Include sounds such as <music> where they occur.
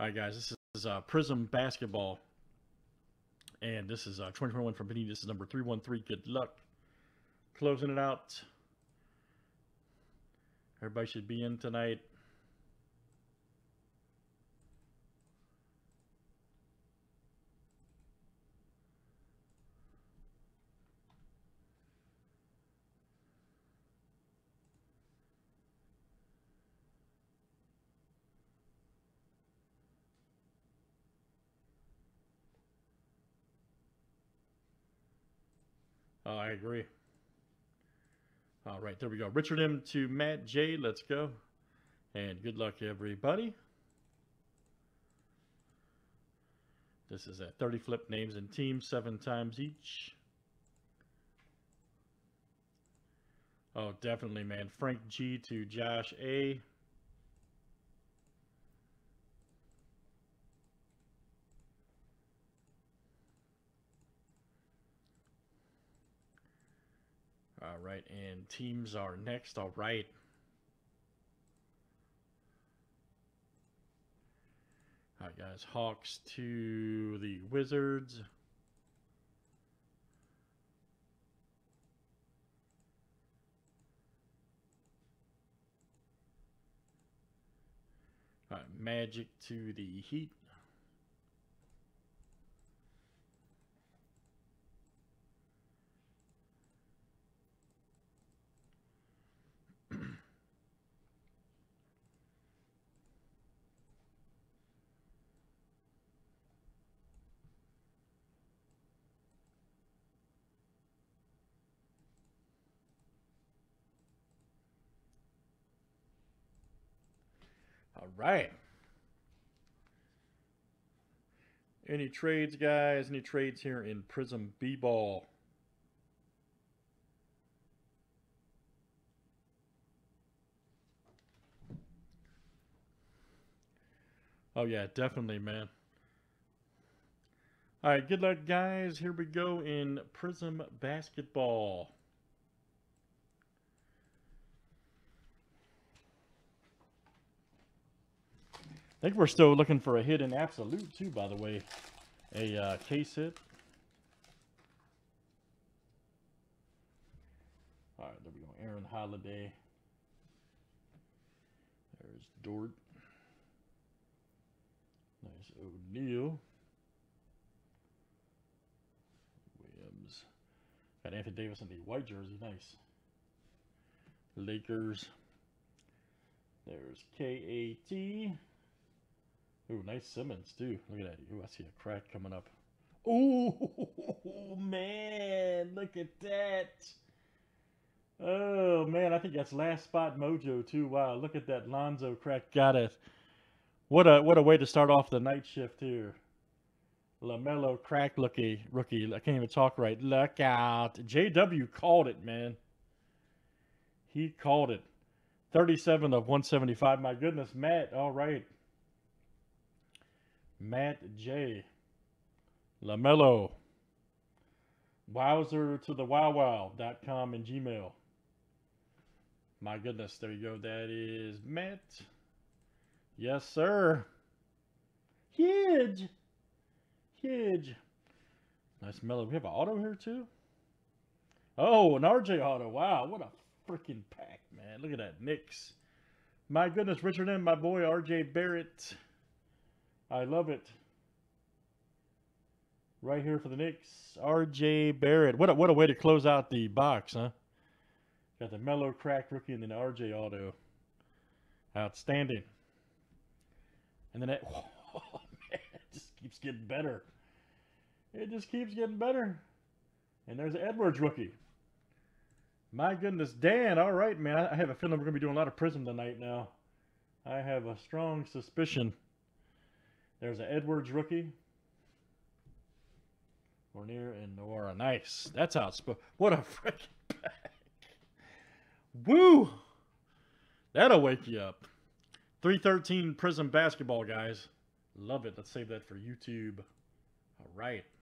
All right, guys, this is uh, Prizm Basketball. And this is uh, 2021 from Panini. This is number 313. Good luck. Closing it out. Everybody should be in tonight. Oh, I agree. All right, there we go. Richard M to Matt J. Let's go. And good luck, everybody. This is a 30 flip names and teams, seven times each. Oh, definitely, man. Frank G to Josh A. All right, and teams are next. All right. All right, guys. Hawks to the Wizards. All right, Magic to the Heat. All right. Any trades, guys? Any trades here in Prizm B-Ball? Oh, yeah, definitely, man. All right, good luck, guys. Here we go in Prizm Basketball. I think we're still looking for a hit in absolute too, by the way. A uh, case hit. All right, there we go. Aaron Holiday. There's Dort. Nice O'Neal. Williams. Got Anthony Davis in the white jersey. Nice. Lakers. There's KAT. Ooh, nice Simmons too. Look at that. Ooh, I see a crack coming up. Ooh, <laughs> man, look at that. Oh man, I think that's last spot mojo too. Wow, look at that Lonzo crack. Got it. What a what a way to start off the night shift here. LaMelo crack looky rookie. I can't even talk right. Look out. JW called it, man. He called it. 37 of 175. My goodness, Matt. All right. Matt J. LaMelo. Wowzer to the wowwow.com and Gmail. My goodness, there you go. That is Matt. Yes, sir. Huge. Huge. Nice Melo. We have an auto here too. Oh, an RJ auto. Wow, what a freaking pack, man. Look at that. Knicks. My goodness, Richard M, my boy RJ Barrett. I love it. Right here for the Knicks, R.J. Barrett. What a, what a way to close out the box, huh? Got the Melo crack rookie and then the R.J. Auto. Outstanding. And then it, <laughs> oh, man, it just keeps getting better. It just keeps getting better. And there's Edwards rookie. My goodness, Dan. All right, man. I have a feeling we're going to be doing a lot of Prizm tonight now. I have a strong suspicion. There's an Edwards rookie. Fournier and Nora. Nice. That's how it's supposed. What a <laughs> freaking pack. Woo! That'll wake you up. 313 Prizm Basketball, guys. Love it. Let's save that for YouTube. All right.